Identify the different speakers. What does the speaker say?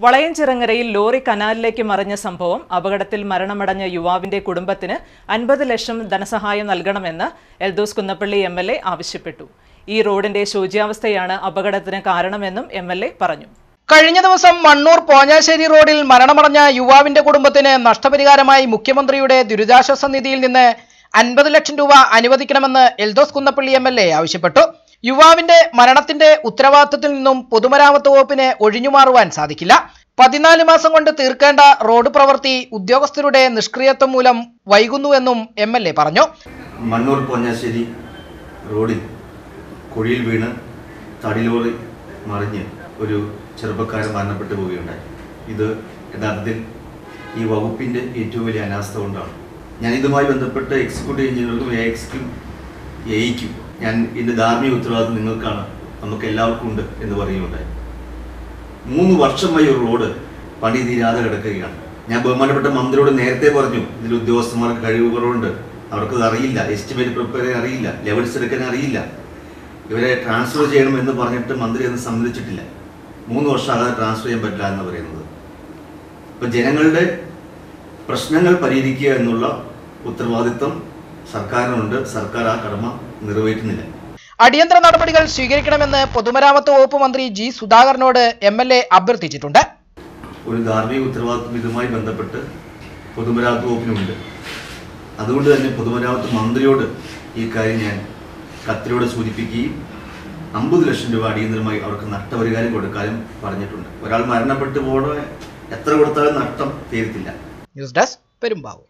Speaker 1: വളയഞ്ചിറങ്ങരയിൽ lorry കനാലിലേക്ക് മറിഞ്ഞ സംഭവം അപകടത്തിൽ മരണമടഞ്ഞ യുവാവിന്റെ കുടുംബത്തിന് അൻപത് ലക്ഷം ധനസഹായം നൽകണമെന്ന് എൽദോസ് കുന്നപ്പള്ളി എം ആവശ്യപ്പെട്ടു. ഈ റോഡിന്റെ ശോച്യാവസ്ഥയാണ് അപകടത്തിന് കാരണമെന്നും എം പറഞ്ഞു.
Speaker 2: കഴിഞ്ഞ ദിവസം മണ്ണൂർ പോഞ്ഞാശ്ശേരി റോഡിൽ മരണമടഞ്ഞ യുവാവിന്റെ കുടുംബത്തിന് നഷ്ടപരിഹാരമായി മുഖ്യമന്ത്രിയുടെ ദുരിതാശ്വാസ നിധിയിൽ നിന്ന് അൻപത് ലക്ഷം രൂപ അനുവദിക്കണമെന്ന് എൽദോസ് കുന്നപ്പള്ളി എ ആവശ്യപ്പെട്ടു. യുവാവിന്റെ മരണത്തിന്റെ ഉത്തരവാദിത്തത്തിൽ നിന്നും പൊതുമരാമത്ത് വകുപ്പിന് ഒഴിഞ്ഞുമാറുവാൻ സാധിക്കില്ല. പതിനാല് മാസം കൊണ്ട് തീർക്കേണ്ട റോഡ് പ്രവൃത്തി ഉദ്യോഗസ്ഥരുടെ നിഷ്ക്രിയത്വം മൂലം വൈകുന്നുവെന്നും എം എൽ എ പറഞ്ഞു.
Speaker 3: മണ്ണൂർ പൊന്നാശ്ശേരി റോഡിൽ കുഴിയിൽ വീണ് തടിലോറി മറിഞ്ഞ് ഒരു ചെറുപ്പക്കാരൻ മരണപ്പെട്ടു പോവുകയുണ്ടായി. ഇത് യഥാർത്ഥത്തിൽ ഈ വകുപ്പിന്റെ ഏറ്റവും വലിയ അനാസ്ഥ കൊണ്ടാണ്. ഞാൻ ഇതുമായി ബന്ധപ്പെട്ട് എക്സിക്യൂട്ടീവ് എഞ്ചിനീയർക്കും എ എക്സ്ക്കും എയ്ക്കും ഞാൻ ഇതിന്റെ ധാർമ്മിക ഉത്തരവാദിത്വം നിങ്ങൾക്കാണ്. നമുക്ക് എല്ലാവർക്കും ഉണ്ട് എന്ന് പറയുകയുണ്ടായി. മൂന്ന് വർഷമായി ഒരു റോഡ് പണി തീരാതെ കിടക്കുകയാണ്. ഞാൻ ബഹുമാനപ്പെട്ട മന്ത്രിയോട് നേരത്തെ പറഞ്ഞു ഇതിൽ ഉദ്യോഗസ്ഥന്മാർക്ക് കഴിവ് കുറവുണ്ട്. അവർക്കത് അറിയില്ല. എസ്റ്റിമേറ്റ് പ്രിപ്പയർ ചെയ്യാൻ അറിയില്ല. ലെവൽസ് എടുക്കാൻ അറിയില്ല. ഇവരെ ട്രാൻസ്ഫർ ചെയ്യണമെന്ന് പറഞ്ഞിട്ട് മന്ത്രി അത് സമ്മതിച്ചിട്ടില്ല. മൂന്ന് വർഷം ആകാതെ ട്രാൻസ്ഫർ ചെയ്യാൻ പറ്റില്ല എന്ന് പറയുന്നത്. ഇപ്പം ജനങ്ങളുടെ പ്രശ്നങ്ങൾ പരിഹരിക്കുക എന്നുള്ള ഉത്തരവാദിത്വം സർക്കാരിനുണ്ട്. സർക്കാർ ആ കടമ നിറവേറ്റുന്നില്ല.
Speaker 2: അടിയന്തര നടപടികൾ സ്വീകരിക്കണമെന്ന് പൊതുമരാമത്ത് വകുപ്പ് മന്ത്രി ജി സുധാകരനോട് എം എൽ എ അഭ്യർത്ഥിച്ചിട്ടുണ്ട്.
Speaker 3: ഒരു ധാർമ്മിക ഉത്തരവാദിത്വം ഇതുമായി ബന്ധപ്പെട്ട് പൊതുമരാമത്ത് വകുപ്പിനുണ്ട്. അതുകൊണ്ട് തന്നെ പൊതുമരാമത്ത് മന്ത്രിയോട് ഈ കാര്യം ഞാൻ കത്തിലൂടെ സൂചിപ്പിക്കുകയും അമ്പത് ലക്ഷം രൂപ അടിയന്തരമായി അവർക്ക് നഷ്ടപരിഹാരം കൊടുക്കാനും പറഞ്ഞിട്ടുണ്ട്. ഒരാൾ മരണപ്പെട്ടു പോകണ എത്ര കൊടുത്താലും നഷ്ടം തീരത്തില്ല.
Speaker 2: News desk Perumbavoor.